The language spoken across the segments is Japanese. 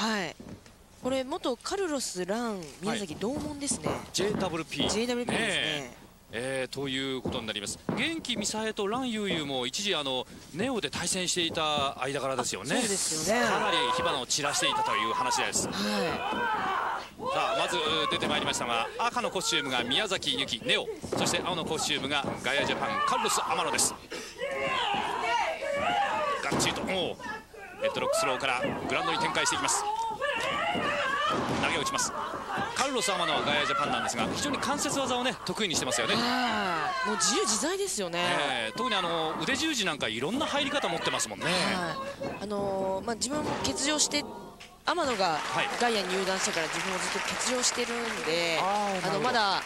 はい。これ元カルロス・ラン宮崎同門ですね、はい、JWP JWP ですね。え。ー、ということになります。元気ミサエとランユーユーも一時あのネオで対戦していた間柄ですよね。そうですよね。かなり火花を散らしていたという話です、はい、さあまず出てまいりましたが赤のコスチュームが宮崎由紀ネオ。そして青のコスチュームがガイアジャパンカルロス・アマノです。がっちりとおヘッドロックスローからグラウンドに展開していきます打ちます。カルロス・アマノはガイアジャパンなんですが非常に関節技をね得意にしてますよね。もう自由自在ですよね、えー、特にあの腕十字なんかいろんな入り方持ってますもんね、あのー、まあ、自分も欠場して天野がガイアに入団してから自分もずっと欠場してるんで、はい、あのまだ、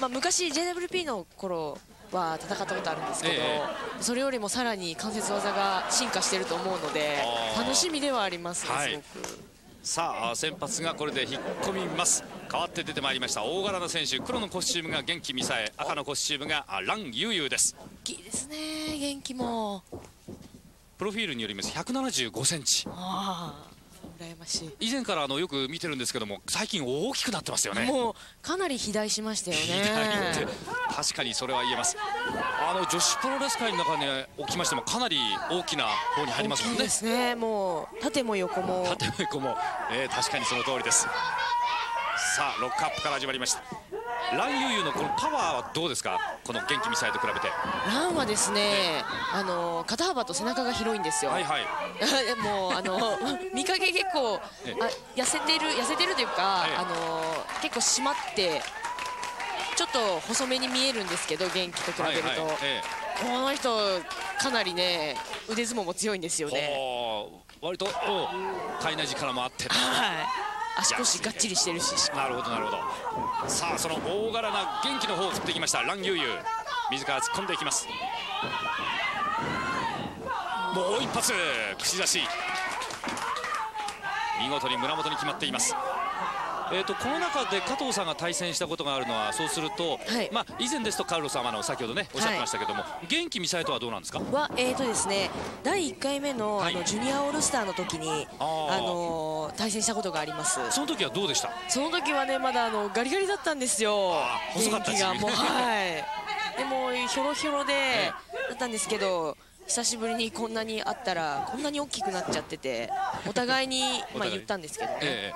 まあ、昔 JWP の頃は戦ったことあるんですけど、えー、それよりもさらに関節技が進化していると思うので楽しみではありますね、はい、すごく。さあ先発がこれで引っ込みます。代わって出てまいりました。大柄な選手。黒のコスチュームが元気ミサエ赤のコスチュームがランユーユーです。大きいですね。元気も。プロフィールによります。175センチ。ああ羨ましい。以前からあのよく見てるんですけども最近大きくなってますよね。もうかなり肥大しましたよね。確かにそれは言えます。あの女子プロレス界の中におきましてもかなり大きな方に入りますもんね。ですね。もう縦も横も。縦も横も、えー、確かにその通りです。さあロックアップから始まりましたランユーユーのこのパワーはどうですか？この元気ミサイと比べて。ランはですね、あの肩幅と背中が広いんですよ。はいはい。もうあの 見かけ結構あ痩せてる痩せてるというか、はい、あの結構締まってちょっと細めに見えるんですけど元気と比べると、はいはい。ええ、この人かなりね腕相撲も強いんですよね。割と体内力もあってはい足腰がっちりしてるし。なるほどなるほど。さあその大柄な元気の方を振ってきましたランユーユー自ら突っ込んでいきます。もう一発串刺し。見事に胸元に決まっています。えーと、この中で加藤さんが対戦したことがあるのはそうすると、はい、まあ、以前ですとカルロス様の先ほどねおっしゃってましたけども、はい、元気ミサイとはどうなんですか？は、えーとですね、第1回目の,、あのジュニアオールスターの時にあの対戦したことがあります。その時はどうでした？その時はねまだあのガリガリだったんですよ。細かったがもうはい。でもひょろひょろで だったんですけど久しぶりにこんなに会ったらこんなに大きくなっちゃっててお互いにまあ言ったんですけどね、え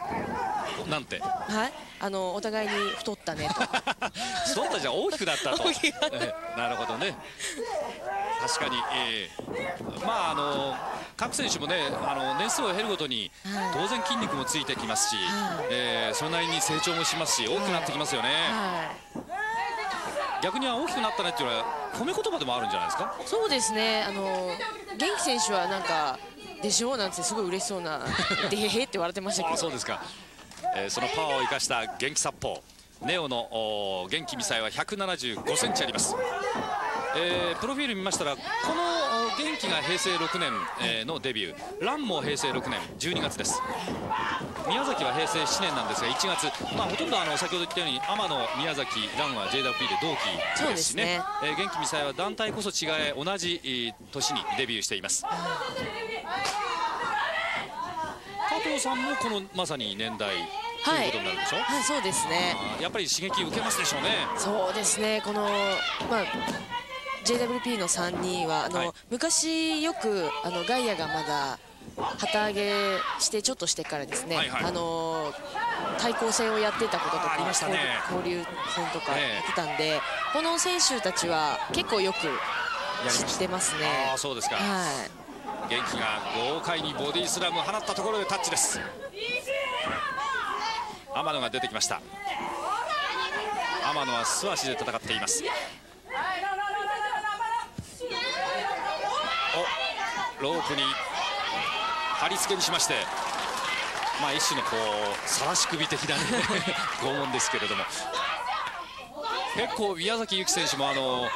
え、なんて？はい？あのお互いに太ったねと。太ったじゃ大きくなったと。えなるほどね。確かに、えー、まああの各選手もねあの年数を経るごとに当然筋肉もついてきますし、はい、えー、それなりに成長もしますし大きくなってきますよね、はい逆には大きくなったねっていうのは褒め言葉でもあるんじゃないですか？そうですね。あの元気選手はなんかでしょうなんてすごい嬉しそうなでへへって笑ってましたけど。そうですか、えー、そのパワーを生かした元気殺法ネオの元気ミサイは175センチあります、えー、プロフィール見ましたらこの元気が平成6年、えー、のデビュー。ランも平成6年12月です。宮崎は平成7年なんですが1月、まあ、ほとんどあの先ほど言ったように天野宮崎ランは JWP で同期ですしねね、えー、元気ミサイは団体こそ違え同じ年にデビューしています。加藤さんもこのまさに年代ということになるでしょ？う、はい、そうですね。やっぱり刺激受けますでしょうね。そうですね。この、まあ JWP の3人はあの、はい、昔よくあのガイアがまだ旗揚げしてちょっとしてからですね、はいはい、あの対抗戦をやってたこととか、ね、交流戦とかやってたんで、この選手たちは結構よく知ってますね。あそうですか、はい、元気が豪快にボディスラムを放ったところでタッチです。天野が出てきました。天野は素足で戦っていますおロープに貼り付けにしましてまあ一種のこうさらし首的なね 拷問ですけれども。結構宮崎由紀選手もあの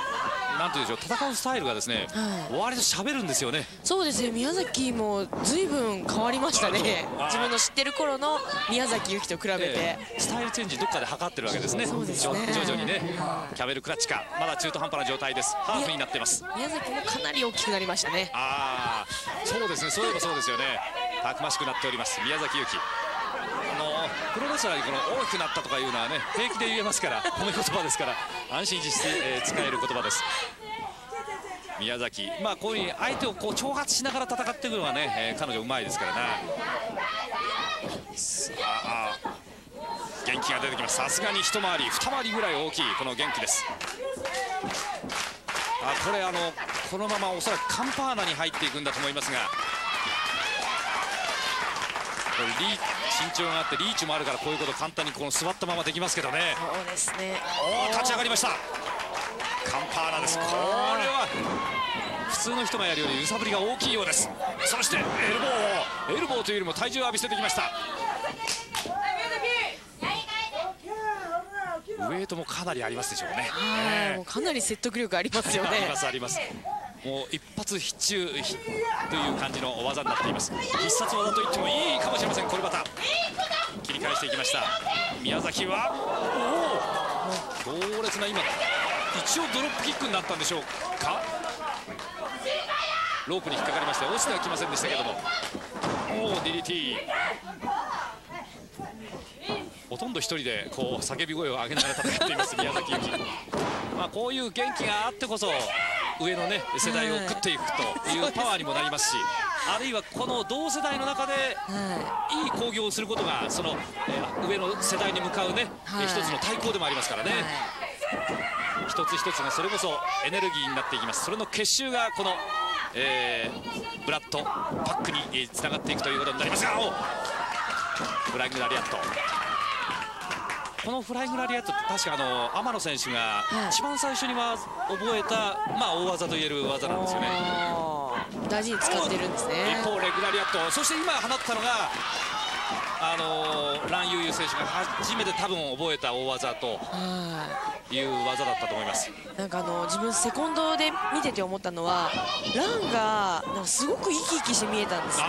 なんていうんでしょう戦うスタイルがですね、はい、割と喋るんですよね。そうですね。宮崎もずいぶん変わりましたね。自分の知ってる頃の宮崎由紀と比べて、えー、スタイルチェンジどっかで測ってるわけですね。そうですね。徐々にね。キャベルクラッチか。まだ中途半端な状態です。ハーフになってます。宮崎もかなり大きくなりましたね。ああそうですね。そういえばそうですよね。たくましくなっております。宮崎由紀プロレスラーにこの大きくなったとかいうのはね平気で言えますから 褒め言葉ですから安心して、えー、使える言葉です。宮崎まあこういうふうに相手をこう挑発しながら戦っていくのはね、えー、彼女うまいですからな。さあ元気が出てきます。さすがに一回り二回りぐらい大きいこの元気です。あこれあのこのままおそらくカンパーナに入っていくんだと思いますがリ身長があってリーチもあるからこういうこと簡単にこの座ったままできますけどね。そうですね。おお立ち上がりました。カンパーナです。これは普通の人がやるより揺さぶりが大きいようです。そしてエルボーエルボーというよりも体重を浴びせてきました。ウエイトもかなりありますでしょうね、もうかなり説得力ありますよね。ありますありますもう一発必中という感じの技になっています。必殺技と言ってもいいかもしれませんこれまた切り返していきました。宮崎はおお強烈な今一応ドロップキックになったんでしょうか。ロープに引っかかりまして落ちてはきませんでしたけども。おお DDT ほとんど一人でこう叫び声を上げながら戦っています宮崎。由紀まあこういう元気があってこそ上のね世代を食っていくというパワーにもなりますしあるいはこの同世代の中でい。い興行をすることがその上の世代に向かうね一つの対抗でもありますからね。一つ一つがそれこそエネルギーになっていきます。それの結集がこのえー、ブラッドパックにつながっていくということになりますがフライングラリアットこのフライングラリアット確かあの天野選手が一番最初には覚えた、まあ、大技といえる技なんですよね。大事に使ってるんですね。一方レグラリアット。そして今放ったのがあのラン・ユーユー選手が初めて多分覚えた大技とい。う技だったと思います。なんかあの自分セコンドで見てて思ったのはランがなんかすごく生き生きして見えたんですね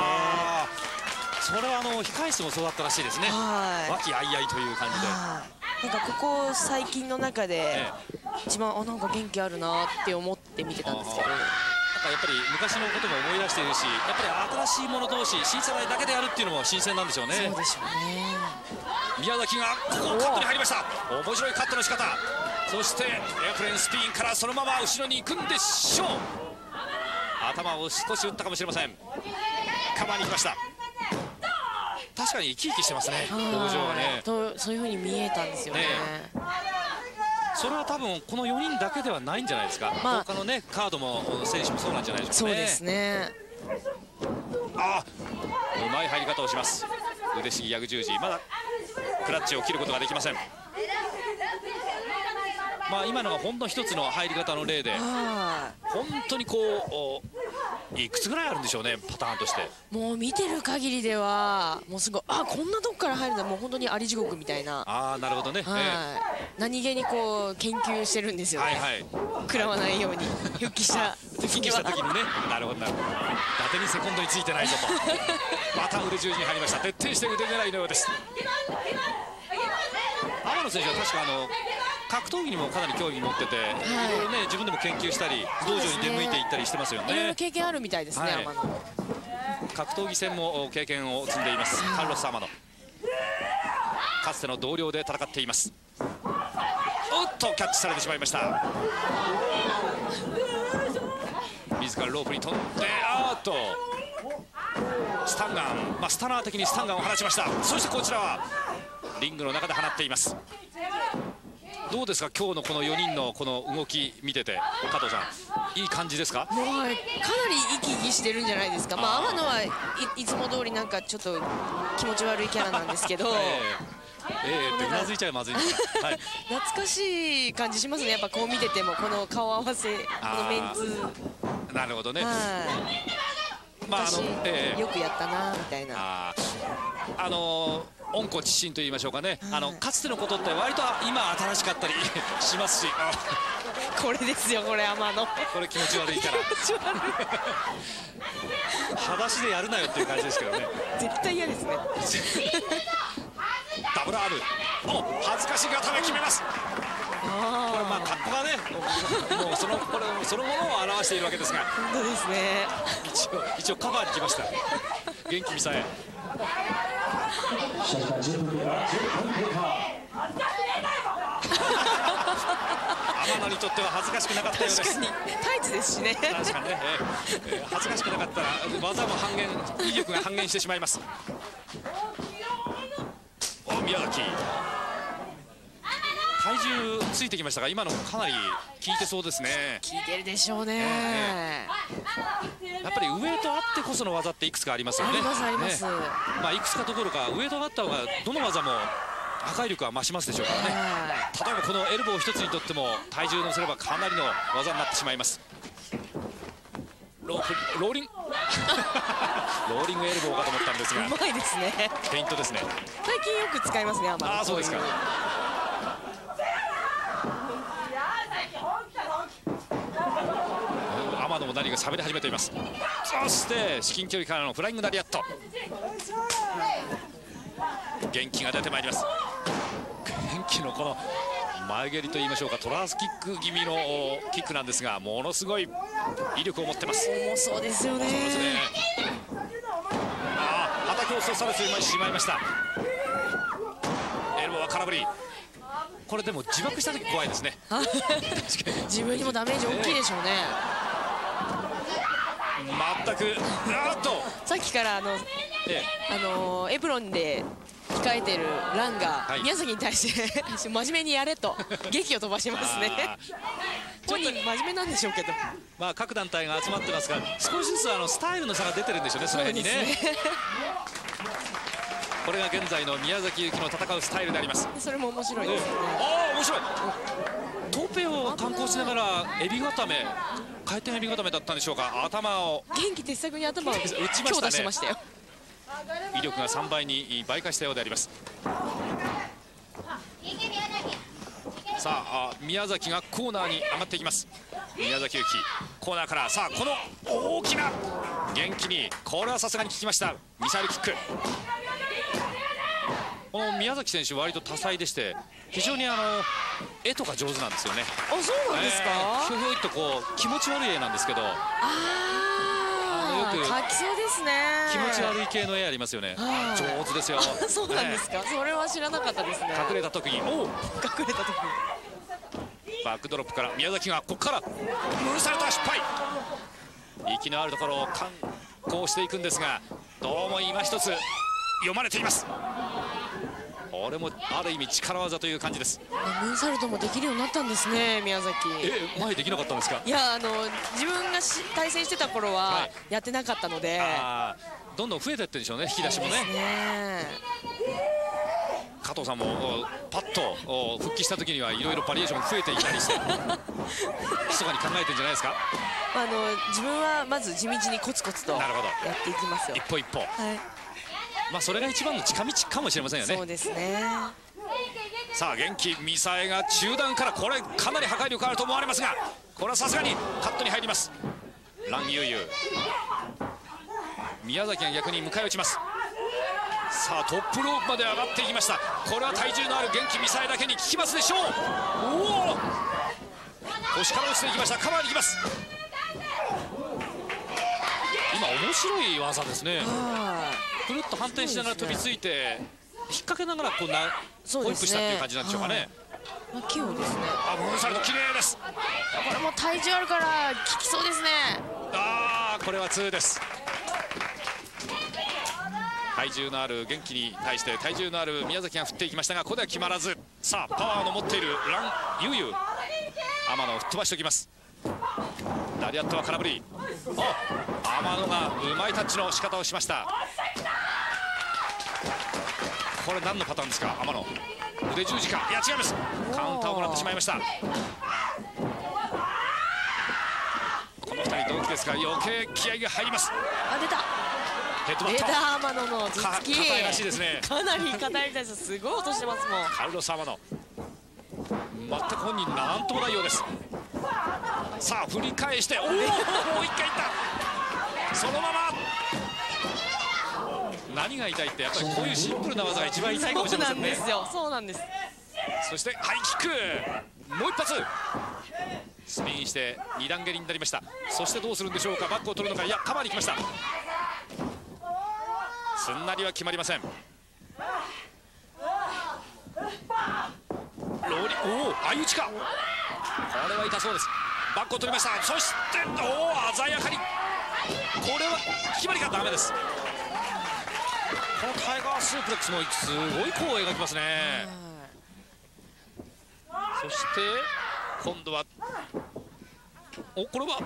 それはあの控室もそうだったらしいですね。和気あいあいという感じで。なんかここ最近の中で一番あなんか元気あるなって思って見てたんですけど。かやっぱり昔のことも思い出しているしやっぱり新しいもの同士新世代だけでやるっていうのも新鮮なんでしょうね。そうでしょうね。宮崎がここカットに入りました。面白いカットの仕方。そしてエアプレーンスピンからそのまま後ろに行くんでしょう。頭を少し打ったかもしれません。カバーに行きました確かに生き生きしてますね表情がね。とそういうふうに見えたんですよね。ねそれは多分この4人だけではないんじゃないですか、まあ、他のねカードも選手もそうなんじゃないでしょうかね。そうですね。あうまい入り方をします。腕しぎギャグ十字。まだクラッチを切ることができません。まあ今のがほんの一つの入り方の例で本当にこういくつぐらいあるんでしょうねパターンとして。もう見てる限りではもうすごいあこんなとこから入るんだもう本当にあり地獄みたいな。ああなるほどね、はい、えー、何気にこう研究してるんですよね。はいはい。食らわないように復帰した。時には復帰した時にね。なるほどなるほど。伊達にセコンドについてないぞと。また腕十字に入りました。徹底して腕狙いのようです。天野選手は確かあの格闘技にもかなり興味持ってて、はい、いろいろね自分でも研究したり道場に出向いていったりしてますよね。いろいろ経験あるみたいですね、はい、格闘技戦も経験を積んでいます。カルロス・天野かつての同僚で戦っています。おっとキャッチされてしまいました。自らロープに飛んであっとスタンガン、まあ、スタナー的にスタンガンを放ちました。そしてこちらはリングの中で放っていますどうですか？今日のこの4人のこの動き見てて加藤さん。いい感じですか？もうかなり生き生きしてるんじゃないですか。まあ天野はいいつも通りなんかちょっと気持ち悪いキャラなんですけど、えーえー、ってうなずいちゃうまずい、はい、懐かしい感じしますね。やっぱこう見ててもこの顔合わせこのメンツ。なるほどね、はい。まあ、あの、えー、よくやったなみたいな。ああの温故知新と言いましょうかね、あのかつてのことって割と今新しかったり しますし。これですよこれ天野。これ気持ち悪いから。裸足でやるなよっていう感じですけどね。絶対嫌ですね。ダブル R お恥ずかしがため決めます。これまあ格好がね。もうそのこれそのものを表しているわけですが。本当ですね。一応一応カバーに来ました。元気みさえ天野にとっては恥ずかしくなかったようです。確かにタイツですしね。確かにね、ええー恥ずかしくなかったら技も半減威力が半減してしまいます。お宮崎。体重ついてきましたが今のかなり効いてそうですね。聞いてるでしょうね、やっぱりウエイトあってこその技っていくつかありますよね。ありますあります。ねまあ、いくつかどころかウエイトがあった方がどの技も破壊力は増しますでしょうからね。は例えばこのエルボー一つにとっても体重乗せればかなりの技になってしまいます。ローリン？ローリングエルボーかと思ったんですが。い、うまいですね。フェイントですね。最近よく使いますねああそうですかこい天野も何か喋り始めています。そして至近距離からのフライングラリアット。元気が出てまいります。元気のこの前蹴りと言いましょうかトランスキック気味のキックなんですがものすごい威力を持ってます。重そうですよね。そうですね。ああはたきをされてしまいました。エルボーは空振り。これでも自爆した時怖いですね。自分にもダメージ大きいでしょうね全くあーっと。さっきからあのえあのエプロンで控えてるランがはい。宮崎に対して 真面目にやれと劇を飛ばしますね。あ 本人真面目なんでしょうけど。まあ各団体が集まってますが少しずつあのスタイルの差が出てるんでしょうねその辺にね。これが現在の宮崎幸の戦うスタイルであります。それも面白いですよね。ああ面白い。トーペを観光しながらエビ固め回転エビ固めだったんでしょうか。頭を。元気鉄作に頭を打ちましたね。してましたよ。威力が3倍に倍化したようであります。さああ宮崎がコーナーに上がっていきます。宮崎幸コーナーから。さあこの大きな元気にこれはさすがに効きました。ミサイルキック。この宮崎選手割と多彩でして非常にあの絵とか上手なんですよね。あそうなんですか、えーひょひょいっとこう気持ち悪い絵なんですけど。ああのよくあ描きそうですね。気持ち悪い系の絵ありますよね。はい。上手ですよ。そうなんですか、それは知らなかったですね。隠れた時に。隠れた時バックドロップから宮崎がここから。ムーンサルトは失敗。息のあるところを観光していくんですがどうも今一つ読まれていますこれもある意味力技という感じです。ムーンサルトもできるようになったんですね宮崎。え前できなかったんですか？いやあの自分がし対戦してた頃ははい。やってなかったので、あーどんどん増えていってるでしょうね引き出しもね。ね。加藤さんもおパッとお復帰した時にはいろいろバリエーション増えていたりして 密かに考えてるんじゃないですか？あの自分はまず地道にコツコツとやっていきますよ。一歩一歩。はいまあそれが一番の近道かもしれませんよね。そうですね。さあ元気ミサエが中段からこれかなり破壊力あると思われますがこれはさすがにカットに入ります。ランユーユー宮崎が逆に迎え撃ちます。さあトップロープまで上がっていきました。これは体重のある元気ミサエだけに効きますでしょう。おお腰から落ちていきました。カバーに行きます。今面白い技ですね。はくるっと反転しながら飛びついて引っ掛けながらこうなホイップしたっていう感じなんでしょうかね、い。まあ器用ですね。あムーンサルト綺麗です。これも体重あるから効きそうですね。ああこれは2です。体重のある元気に対して体重のある宮崎が振っていきましたがここでは決まらず。さあパワーの持っているランユーユー天野を吹っ飛ばしておきます。ラリアットは空振り。あ天野がうまいタッチの仕方をしましたこれ何のパターンですか？天野。腕十字か。いや違います。カウンターをもらってしまいました。この2人同期ですが余計気合が入ります。あ出た。ヘッドバット出た天野の頭か突き。硬いらしいですね。かなり硬いですすごい落としてますもん。カルロス・アマノ全く本人なんともないようです。さあ振り返しておおもう一回いった。そのまま何が痛いってやっぱりこういうシンプルな技が一番痛いかもしれませんね。そうなんですよ。そうなんですそしてハイキック。もう一発。スピンして二段蹴りになりました。そしてどうするんでしょうか。バックを取るのか。いやカバーに来ました。すんなりは決まりません。ローリおお相打ちか。これは痛そうです。バックを取りました。そしておお鮮やかに。これは決まりがダメですこのタイガースープレックスもすごい弧を描きますね。そして今度はおこれは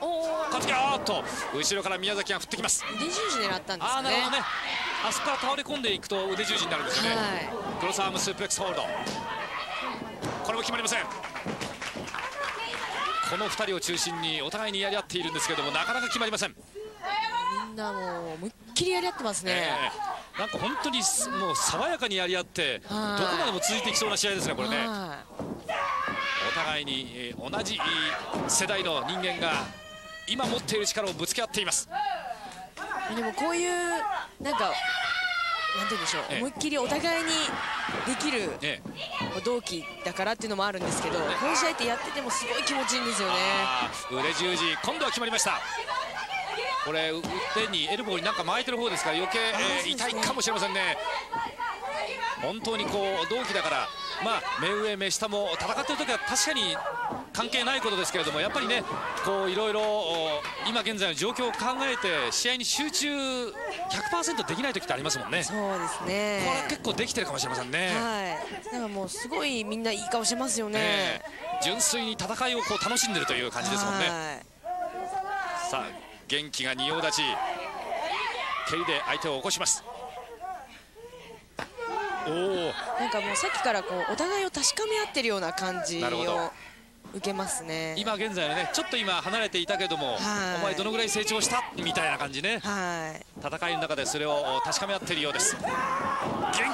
お勝木あーっと後ろから宮崎が振ってきます。腕十字狙ったんですかね。あなるほどね。あそこから倒れ込んでいくと腕十字になるんですよね、はい、クロスアームスープレックスホールド。これも決まりません。この2人を中心にお互いにやり合っているんですけれどもなかなか決まりません。みんなもう思いっきりやり合ってますね、えー、なんか本当にもう爽やかにやり合ってどこまでも続いていきそうな試合ですねこれね。お互いに、えー、同じ世代の人間が今持っている力をぶつけ合っています。でもこういうなんかなんて言うんでしょう、ええ、思いっきりお互いにできる同期だからっていうのもあるんですけど、この試合ってやっててもすごい気持ちいいんですよね。腕十字今度は決まりましたこれ腕にエルボーになんか巻いてる方ですか？ら余計、えー、痛いかもしれませんね。本当にこう同期だからまあ目上目下も戦ってる時は確かに関係ないことですけれどもやっぱりねこういろいろ今現在の状況を考えて試合に集中100%できない時ってありますもんね。そうですね。これは結構できてるかもしれませんね。はい。だからもうすごいみんないい顔してますよね、えー、純粋に戦いをこう楽しんでるという感じですもんね。さあ元気が仁王立ち。蹴りで相手を起こします。おなんかもうさっきからこうお互いを確かめ合ってるような感じを受けますね。今現在のねちょっと今離れていたけども、お前どのぐらい成長した？みたいな感じね、はい、戦いの中でそれを確かめ合っているようです。元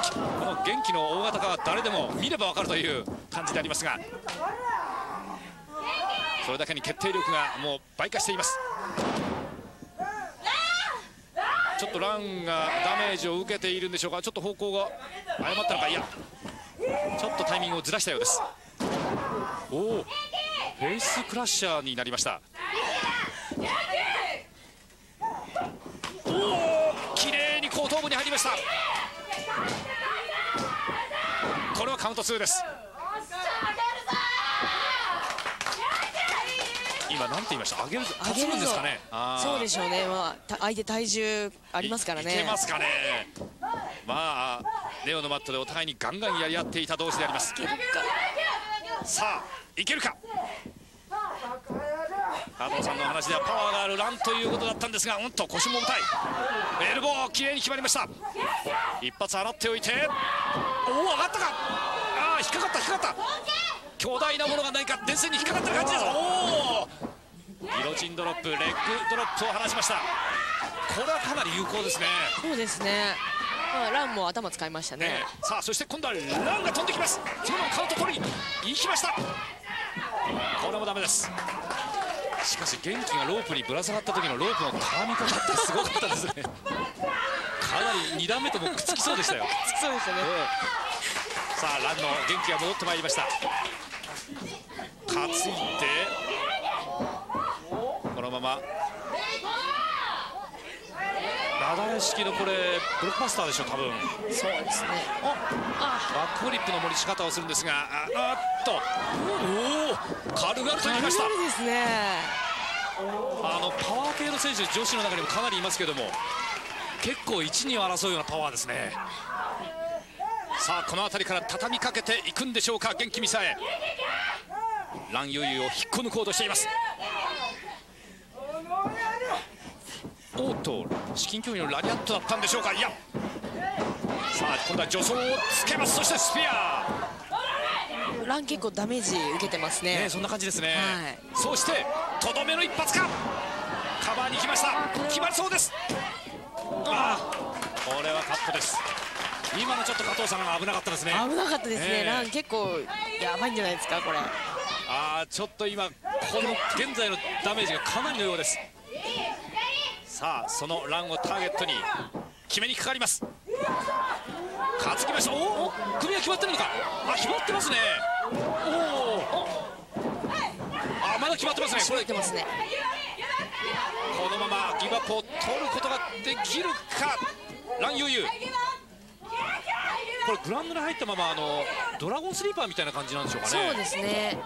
気。この元気の大型化は誰でも見れば分かるという感じでありますがそれだけに決定力がもう倍化していますちょっとランがダメージを受けているんでしょうか？ちょっと方向が誤ったのか？いやちょっとタイミングをずらしたようです。おおフェイスクラッシャーになりました。おお綺麗に後頭部に入りました。これはカウント2です。今なんて言いました？上げる担ぐんですかね。そうでしょうね。まあ相手体重ありますからね。いけますかね。まあネオのマットでお互いにガンガンやり合っていた同士であります。さあいけるか？加藤さんの話ではパワーがあるランということだったんですがうんと腰も重たい。エルボーきれいに決まりました。一発洗っておいて。おお上がったか？ああ引っかかった引っかかった巨大なものが何か電線に引っかかってる感じです。おおギロチンドロップレッグドロップを放ちました。これはかなり有効ですね。そうですね。まあ、ランも頭使いましたね、えー、さあそして今度はランが飛んできます。そのままカウント取りに行きました。これもダメです。しかし元気がロープにぶら下がった時のロープの絡み方ってすごかったですね。かなり2段目ともくっつきそうでしたよ。くっつきそうでしたね、えー、さあランの元気が戻ってまいりました担いで。このまま。ダダ式のこれブロックバスターでしょ多分。そうですね。おバックフリップの盛り方をするんですがああっと。おお軽々といきました。ですね。あのパワー系の選手女子の中にもかなりいますけども。結構1、2を争うようなパワーですね。さあこの辺りから畳みかけていくんでしょうか元気ミサエランユユを引っこ抜こうとしています。おっと至近距離のラリアットだったんでしょうか。いやさあ今度は助走をつけます。そしてスピア。ラン結構ダメージ受けてますね、ね、そんな感じですね、はい、そしてとどめの一発か。カバーに来ました。決まりそうです。ああこれはカットです。今のちょっと加藤さんが危なかったですね。危なかったですね、え。ー、ラン結構やばいんじゃないですかこれああちょっと今この現在のダメージがかなりのようです。さあそのランをターゲットに決めにかかります。担ぎました。おお首が決まってるのか。あ決まってますね。おおあまだ決まってますね。これ。てますね。このままギブアップを取ることができるか。ランユーユーこれグラウンドに入ったままあのドラゴンスリーパーみたいな感じなんでしょうかね。そうですね。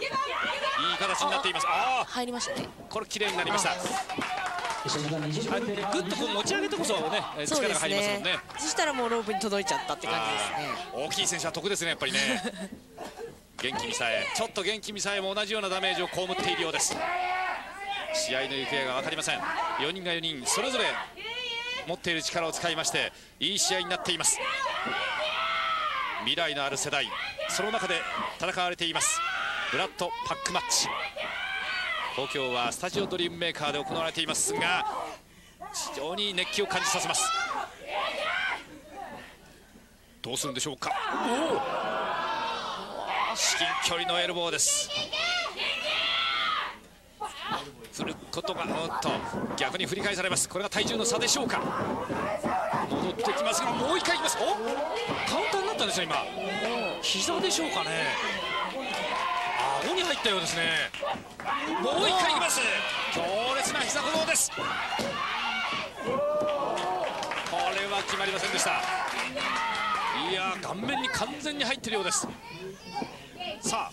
いい形になっています。ああ入りましたね。これ綺麗になりました。ぐっとこう持ち上げてこそね力が入りますもんね。そしたらもうロープに届いちゃったって感じですね。大きい選手は得ですねやっぱりね。元気ミサエちょっと元気ミサエも同じようなダメージを被っているようです。試合の行方が分かりません。4人が4人それぞれ持っている力を使いましていい試合になっています未来のある世代その中で戦われています。ブラッドパックマッチ。東京はスタジオドリームメーカーで行われていますが非常に熱気を感じさせます。どうするんでしょうか。至近距離のエルボーです。振ることがおっと逆に振り返されます。これが体重の差でしょうか。戻ってきますがもう一回いきます。おカウンターになったんですよ今。膝でしょうかね。顎に入ったようですね。もう一回いきます。強烈な膝鼓動です。これは決まりませんでした。いや顔面に完全に入ってるようです。さあ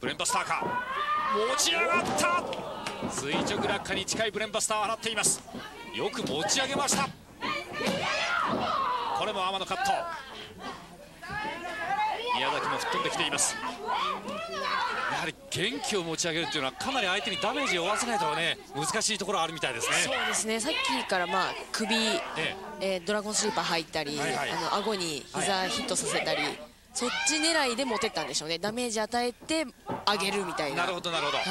ブレンバスターか。持ち上がった。垂直落下に近いブレンバスターを放っています。よく持ち上げました。これも天野カット。宮崎も吹っ飛んできています。やはり元気を持ち上げるっていうのはかなり相手にダメージを負わせないとね難しいところあるみたいですね。そうですね。さっきからまあ首、ええ。ー、ドラゴンスリーパー入ったり、はいはい、あの顎に膝ヒットさせたり、はいそっち狙いで持ってったんでしょうね。ダメージ与えて上げるみたいな。なるほどなるほど、はい、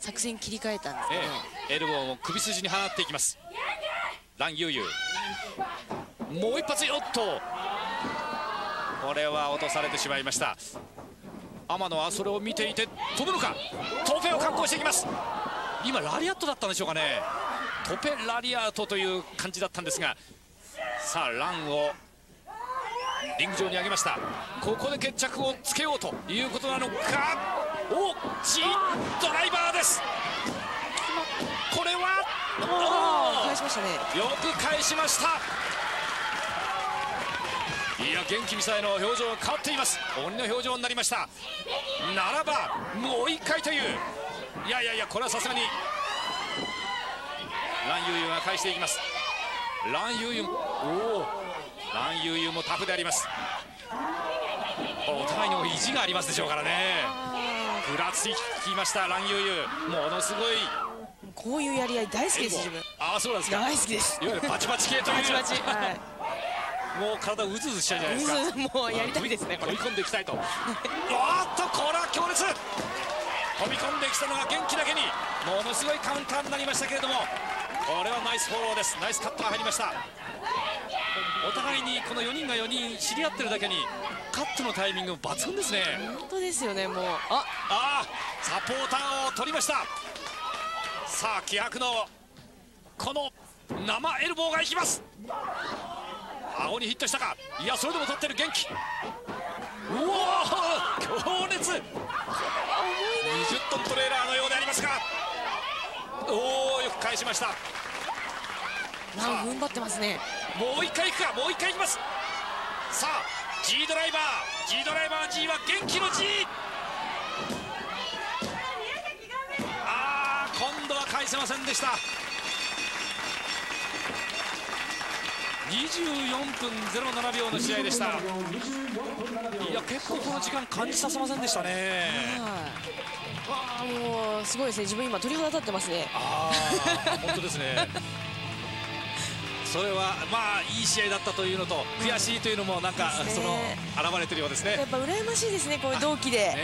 作戦切り替えたんですね、ええ、エルボーも首筋に放っていきます。ラン・ユーユーもう一発よっと。これは落とされてしまいました。天野はそれを見ていて飛ぶのか？トペを確保していきます。今ラリアットだったんでしょうかね。トペラリアートという感じだったんですがさあランをリング上に上げました。ここで決着をつけようということなのか。おチドライバーです。これは返しましたね。よく返しました。いや元気ミサイの表情が変わっています。鬼の表情になりました。ならばもう一回という。いやいやいやこれはさすがに。ランユーユーが返していきます。ランユーユーおおランユーユーもタフであります。お互いにも意地がありますでしょうからね。ふらつきましたランユーユー。ものすごいこういうやり合い大好きです自分。ああそうなんですか。大好きです。いわゆるバチバチ系という。バチバチ、はい。もう体うずうずしちゃうじゃないですか。もうやりたいですね飛び込んでいきたいと。おっとこれは強烈。飛び込んできたのが元気だけにものすごいカウンターになりましたけれども。これはナイスフォローです。ナイスカットが入りました。お互いにこの4人が4人知り合ってるだけにカットのタイミング抜群ですね。本当ですよねもう。あ。あサポーターを取りましたさあ気迫のこの生エルボーがいきます。顎にヒットしたか。いやそれでも取ってる元気。うわ強烈。20トントレーラーのようでありますが。おおよく返しました。踏ん張ってますね。もう一回いくか。もう一回いきます。さあ G ドライバー。G ドライバー G は元気の G せませんでした。24分07秒の試合でした。いや結構この時間感じさせませんでしたね。あもうすごいですね。自分今鳥肌立ってますね。ああ本当ですね。それはまあいい試合だったというのと悔しいというのもなんか、その現れてるようですね。やっぱ羨ましいですねこういう同期で、はい。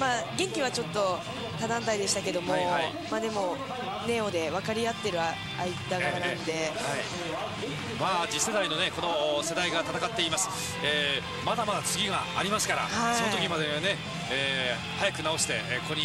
まあ元気はちょっと他団体でしたけども、はいはい、まあでもネオで分かり合ってる間柄なんで、はい、まあ次世代のねこの世代が戦っています、えー、まだまだ次がありますから、はい、その時までね、えー、早く直してここに